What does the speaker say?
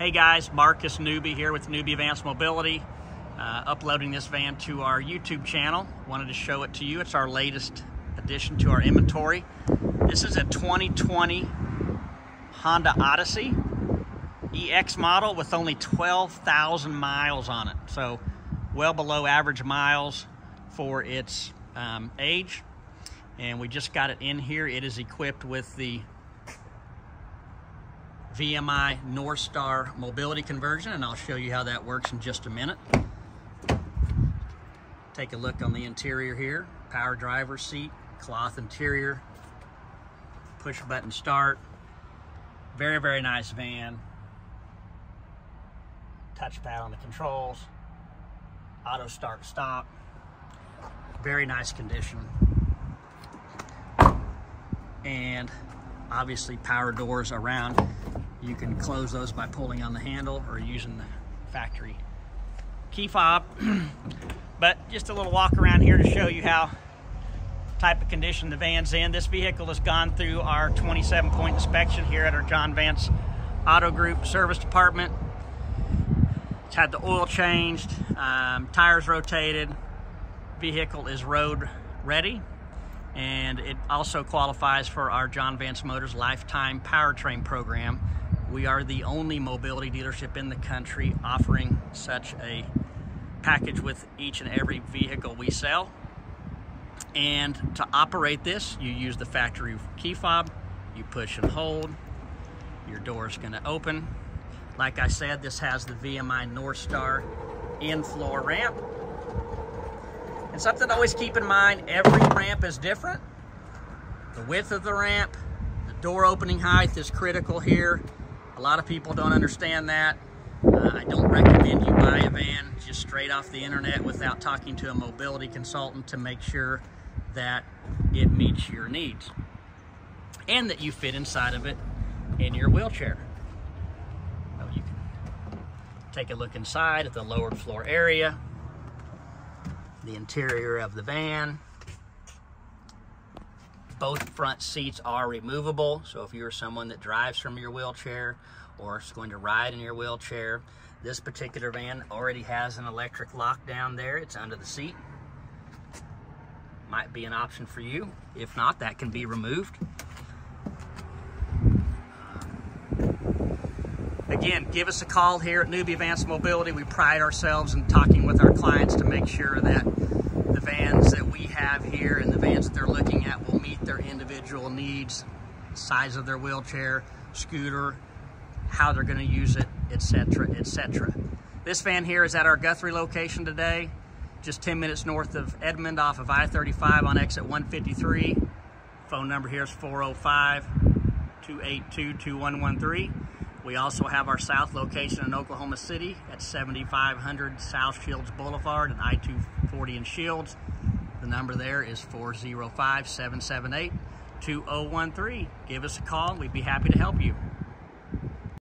Hey guys, Marcus Newby here with Newby-Vance Mobility, uh, uploading this van to our YouTube channel. Wanted to show it to you. It's our latest addition to our inventory. This is a 2020 Honda Odyssey EX model with only 12,000 miles on it. So well below average miles for its um, age. And we just got it in here. It is equipped with the VMI Northstar mobility conversion, and I'll show you how that works in just a minute. Take a look on the interior here. Power driver seat, cloth interior, push button start. Very, very nice van. Touchpad on the controls. Auto start stop. Very nice condition. And obviously power doors around you can close those by pulling on the handle or using the factory key fob. but just a little walk around here to show you how type of condition the van's in. This vehicle has gone through our 27 point inspection here at our John Vance Auto Group service department. It's had the oil changed, um, tires rotated, vehicle is road ready and it also qualifies for our John Vance Motors Lifetime Powertrain Program, we are the only mobility dealership in the country offering such a package with each and every vehicle we sell. And to operate this, you use the factory key fob, you push and hold, your door is going to open. Like I said, this has the VMI Northstar in-floor ramp. And something to always keep in mind, every ramp is different. The width of the ramp, the door opening height is critical here. A lot of people don't understand that. Uh, I don't recommend you buy a van just straight off the internet without talking to a mobility consultant to make sure that it meets your needs and that you fit inside of it in your wheelchair. So you can take a look inside at the lowered floor area, the interior of the van. Both front seats are removable, so if you're someone that drives from your wheelchair or is going to ride in your wheelchair, this particular van already has an electric lock down there. It's under the seat. Might be an option for you. If not, that can be removed. Again, give us a call here at Newby-Vance Mobility. We pride ourselves in talking with our clients to make sure that the vans that we have here and the vans that they're looking at will meet their individual needs, size of their wheelchair, scooter, how they're going to use it, etc., etc. This van here is at our Guthrie location today, just 10 minutes north of Edmond off of I-35 on exit 153. Phone number here is 405-282-2113. We also have our south location in Oklahoma City at 7500 South Shields Boulevard and I-240 in Shields. The number there is 405-778-2013. Give us a call. We'd be happy to help you.